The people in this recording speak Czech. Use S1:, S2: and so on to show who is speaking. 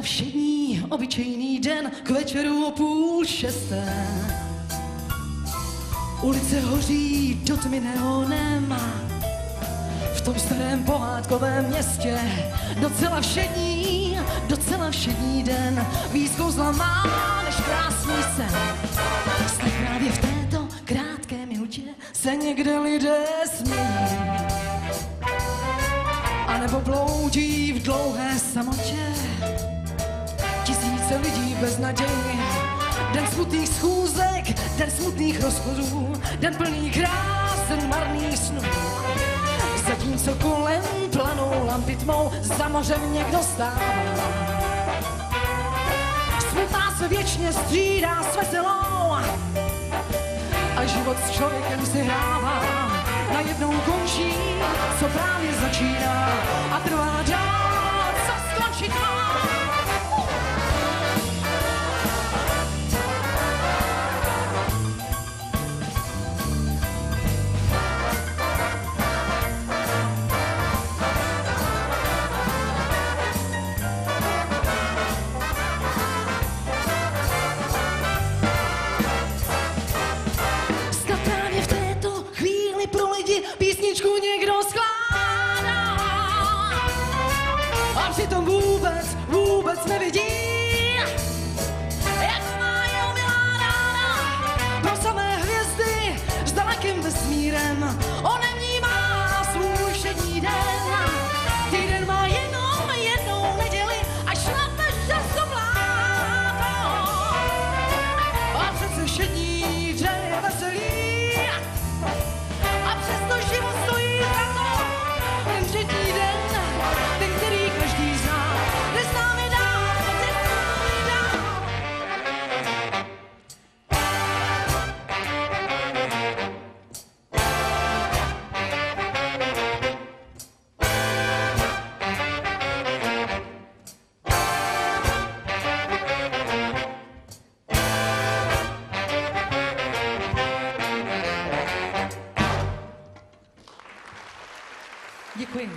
S1: všední, obyčejný den k večeru o půl šesté. Ulice hoří do tmy neonem v tom starém pohádkovém městě. Docela všední, docela všední den, víc kouzla má než krásný sen. Snad právě v této krátké minutě se někde lidé Nebo bloudí v dlouhé samotě. Tisíce lidí bez naději. Den smutných schůzek, den smutných rozchodů, den plný krásen marných snů. Zatímco kolem planou lampy tmou, za mořem někdo stává. Smutná se věčně střídá s veselou a život s člověkem si hrává. Najednou končí, co právě začíná a trvá dál, co skončit má. V této chvíli pro lidi vůbec nevidí, Děkuji.